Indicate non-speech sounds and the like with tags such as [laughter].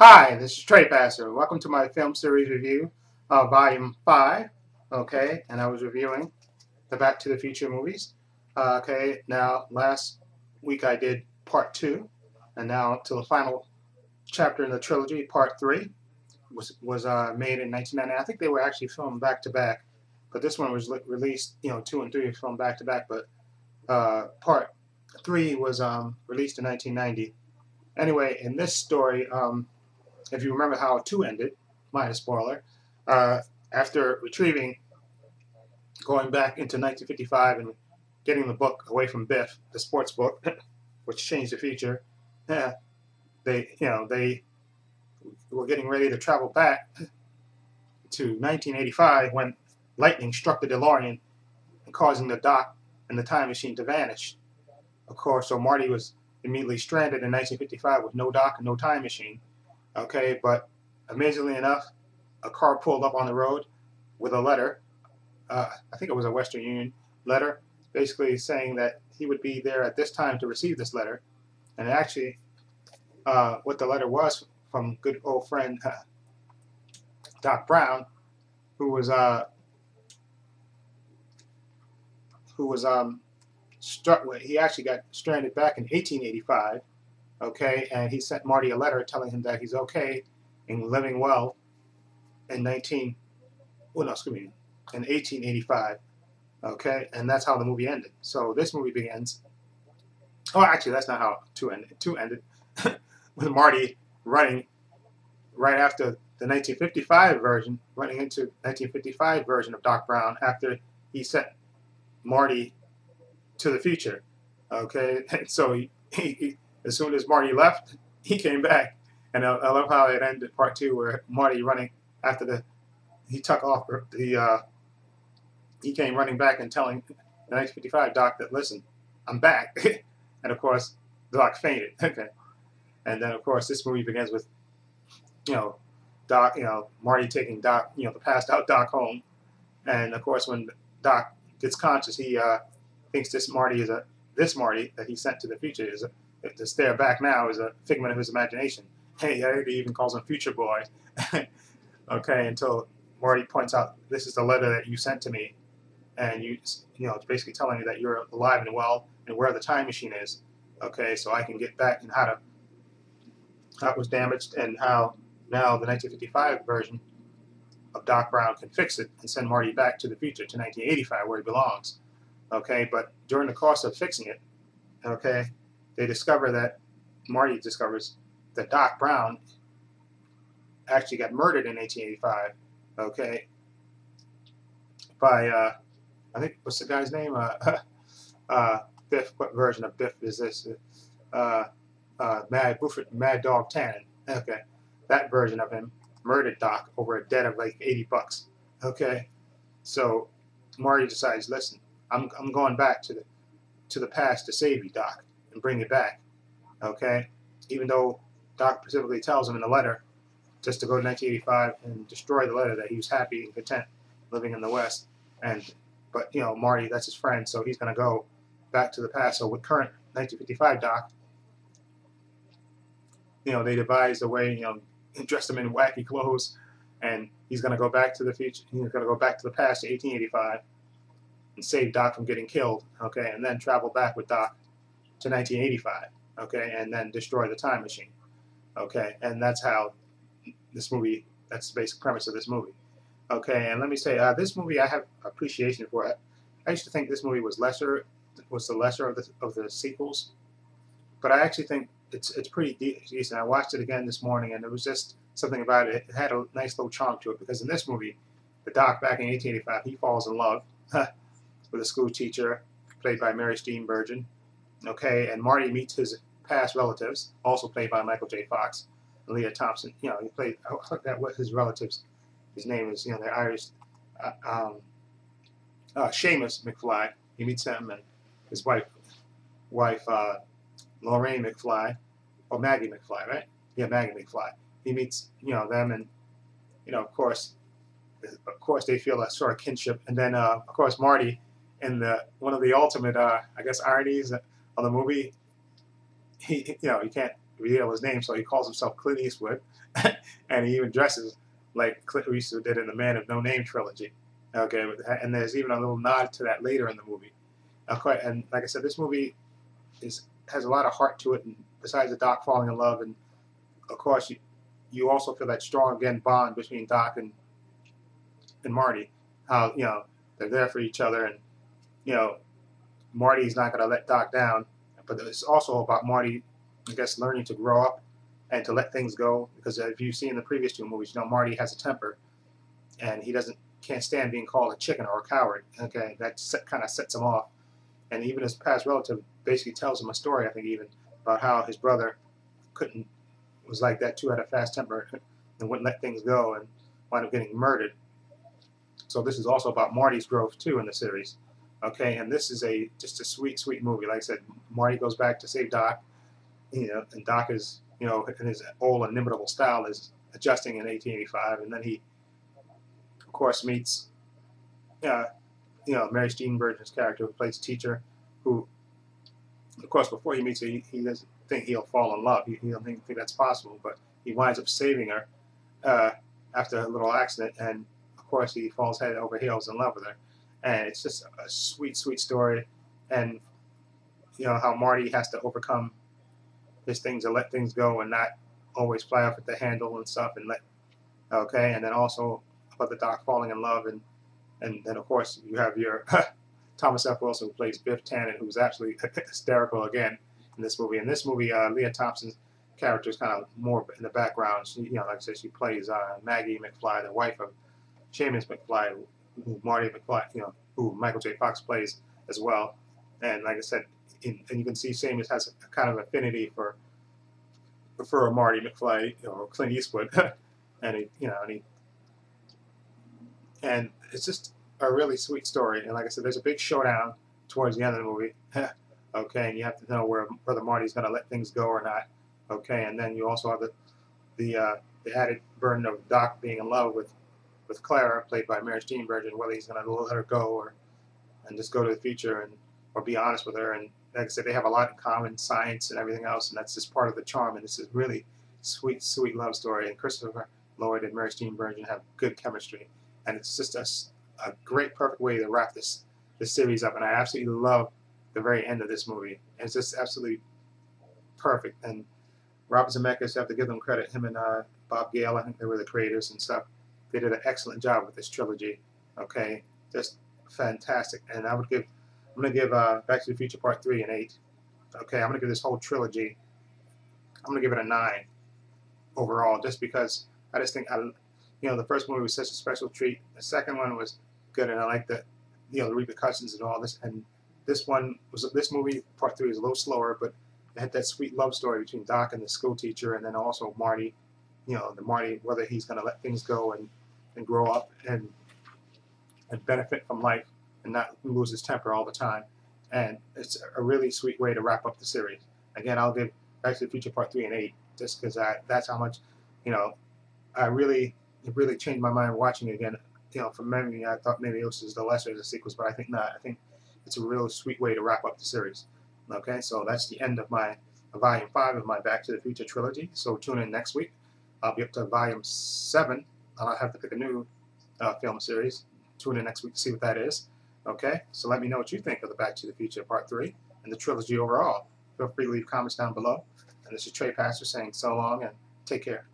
Hi, this is Trey Pacer. Welcome to my film series review, uh, Volume 5. Okay, and I was reviewing the Back to the Future movies. Uh, okay, now last week I did Part 2, and now to the final chapter in the trilogy, Part 3, was, was uh, made in 1990. I think they were actually filmed back to back, but this one was released, you know, 2 and 3 were filmed back to back, but uh, Part 3 was um, released in 1990. Anyway, in this story, um, if you remember how 2 ended, minor spoiler, uh, after retrieving, going back into 1955 and getting the book away from Biff, the sports book, [laughs] which changed the future, yeah, they, you know, they were getting ready to travel back to 1985 when lightning struck the DeLorean, causing the doc and the time machine to vanish. Of course, so Marty was immediately stranded in 1955 with no Doc and no time machine. Okay, but amazingly enough, a car pulled up on the road with a letter. Uh, I think it was a Western Union letter, basically saying that he would be there at this time to receive this letter. And actually, uh, what the letter was from good old friend uh, Doc Brown, who was uh, who was um, struck. He actually got stranded back in 1885 okay, and he sent Marty a letter telling him that he's okay and living well in 19, well, no, excuse me, in 1885, okay, and that's how the movie ended. So this movie begins, oh, actually, that's not how two ended. Two ended [laughs] with Marty running right after the 1955 version, running into 1955 version of Doc Brown after he sent Marty to the future, okay, and [laughs] so he, he as soon as Marty left, he came back. And I, I love how it ended part two where Marty running after the he took off the uh, he came running back and telling the 1955 Doc that listen, I'm back. [laughs] and of course, Doc fainted. [laughs] okay. And then of course this movie begins with you know Doc, you know Marty taking Doc, you know the passed out Doc home, and of course when Doc gets conscious, he uh, thinks this Marty is a this Marty that he sent to the future is a to stare back now is a figment of his imagination. Hey, he even calls him Future Boy. [laughs] okay, until Marty points out this is the letter that you sent to me, and you you know it's basically telling me that you're alive and well and where the time machine is. Okay, so I can get back and how to how it was damaged and how now the 1955 version of Doc Brown can fix it and send Marty back to the future to 1985 where he belongs. Okay, but during the course of fixing it, okay, they discover that Marty discovers that Doc Brown actually got murdered in 1885. Okay, by uh, I think what's the guy's name? Uh, [laughs] uh, Biff. What version of Biff is this? Uh, uh, Mad Buffett, Mad Dog Tannen. Okay, that version of him murdered Doc over a debt of like 80 bucks. Okay, so Marty decides, listen, I'm I'm going back to the to the past to save you, Doc and bring it back. Okay? Even though Doc specifically tells him in the letter just to go to 1985 and destroy the letter that he was happy and content living in the West. And but you know Marty, that's his friend, so he's going to go back to the past. So with current 1955 Doc, you know they devised a way, you know, dress him in wacky clothes, and he's going to go back to the future. He's going to go back to the past to 1885 and save Doc from getting killed. Okay, and then travel back with Doc to 1985, okay, and then destroy the time machine, okay, and that's how this movie, that's the basic premise of this movie, okay, and let me say, uh, this movie I have appreciation for it. I used to think this movie was lesser, was the lesser of the of the sequels, but I actually think it's it's pretty decent. I watched it again this morning, and it was just something about it. It had a nice little charm to it because in this movie, the doc back in 1885, he falls in love [laughs] with a school teacher played by Mary Steenburgen, Okay, and Marty meets his past relatives, also played by Michael J. Fox, and Lea Thompson. You know, he played. [laughs] That what his relatives. His name is you know the Irish. Uh, um, uh, Seamus McFly. He meets him and his wife, wife uh, Lorraine McFly, or Maggie McFly, right? Yeah, Maggie McFly. He meets you know them, and you know, of course, of course, they feel a sort of kinship. And then, uh, of course, Marty, in the one of the ultimate, uh, I guess, ironies of the movie, he, you know, he can't reveal his name, so he calls himself Clint Eastwood, [laughs] and he even dresses like Clint Eastwood did in the Man of No Name trilogy. Okay, and there's even a little nod to that later in the movie. Okay, and like I said, this movie is has a lot of heart to it, and besides the Doc falling in love, and of course you you also feel that strong again bond between Doc and and Marty. How you know they're there for each other, and you know Marty's not going to let Doc down, but it's also about Marty, I guess, learning to grow up and to let things go. Because if you've seen the previous two movies, you know Marty has a temper, and he doesn't can't stand being called a chicken or a coward. Okay, that set, kind of sets him off. And even his past relative basically tells him a story, I think, even about how his brother couldn't was like that too, had a fast temper and wouldn't let things go and wound up getting murdered. So this is also about Marty's growth too in the series. Okay, and this is a just a sweet, sweet movie. Like I said, Marty goes back to save Doc, you know, and Doc is, you know, in his old inimitable style is adjusting in 1885, and then he, of course, meets, uh, you know, Mary Steenburgen's character who plays teacher, who, of course, before he meets her, he, he doesn't think he'll fall in love. He, he doesn't think, think that's possible, but he winds up saving her uh, after a little accident, and of course, he falls head over heels in love with her and it's just a sweet, sweet story. And you know how Marty has to overcome his things and let things go and not always fly off at the handle and stuff and let okay. And then also about the Doc falling in love and and then of course you have your [laughs] Thomas F. Wilson who plays Biff Tannen, who's actually [laughs] hysterical again in this movie. In this movie, uh, Lea Thompson's character is kind of more in the background. She, you know, like I said, she plays uh, Maggie McFly, the wife of Seamus McFly, who Marty McFly, you know, who Michael J. Fox plays as well. And like I said, in, and you can see Seamus has a, kind of affinity for for a Marty McFly, you know, Clint Eastwood, [laughs] and he, you know, and he, and it's just a really sweet story. And like I said, there's a big showdown towards the end of the movie. [laughs] okay, and you have to know where whether Marty's going to let things go or not. Okay, and then you also have the the uh, the added burden of Doc being in love with with Clara, played by Mary Steenburgen, whether he's going to let her go or and just go to the future and or be honest with her. And like I said, they have a lot in common, science and everything else, and that's just part of the charm. And this is really sweet, sweet love story. And Christopher Lloyd and Mary Steenburgen have good chemistry, and it's just a, a great, perfect way to wrap this this series up. And I absolutely love the very end of this movie. It's just absolutely perfect. And Robert Zemeckis, I have to give them credit. Him and uh, Bob Gale, I think they were the creators and stuff. They did an excellent job with this trilogy. Okay, just fantastic. And I would give, I'm gonna give uh, Back to the Future Part Three and Eight. Okay, I'm gonna give this whole trilogy. I'm gonna give it a nine overall, just because I just think I, you know, the first movie was such a special treat. The second one was good, and I like the, you know, the repercussions and all this. And this one was this movie Part Three is a little slower, but it had that sweet love story between Doc and the school teacher, and then also Marty you know, the Marty, whether he's going to let things go and, and grow up and and benefit from life and not lose his temper all the time. And it's a really sweet way to wrap up the series. Again, I'll give Back to the Future Part 3 and 8 just because that's how much, you know, I really, it really changed my mind watching it again. You know, from memory, I thought maybe it was the lesser of the sequels, but I think not. I think it's a real sweet way to wrap up the series. Okay, so that's the end of my of volume 5 of my Back to the Future trilogy. So tune in next week. I'll be up to volume 7. I'll have to pick a new uh, film series. Tune in next week to see what that is. Okay, so let me know what you think of the Back to the Future Part 3 and the trilogy overall. Feel free to leave comments down below. And this is Trey Pacer saying so long and take care.